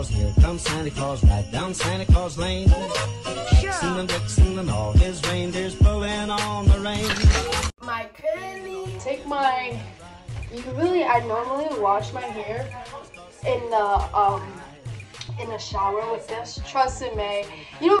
Claus, here comes Santa Claus, right down Santa Claus Lane. Sure. Singing Dixon and all his reindeers pulling on the reins. My curly. Take my. Usually, I normally wash my hair in the um in the shower with this. Trust in me. You know.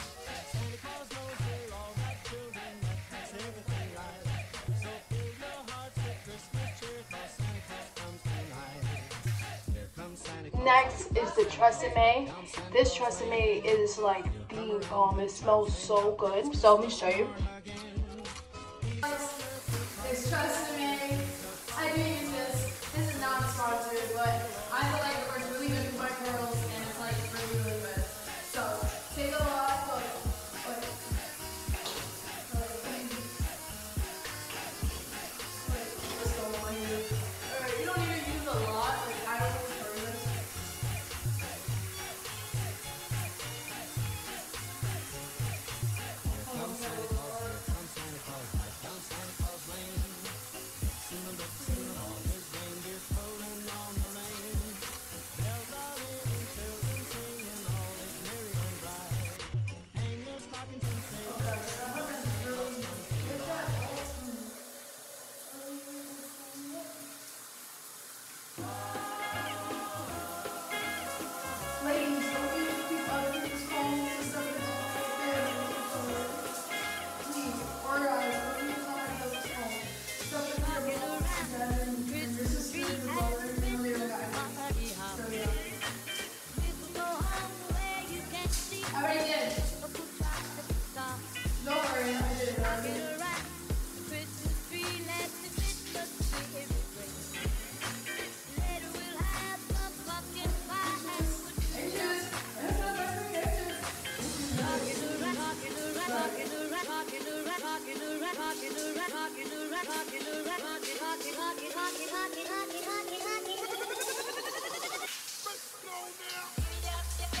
Next is the Tresemme. This Tresemme is like the um it smells so good. So let me show you. This Tresemme, I do use this. Let's go now.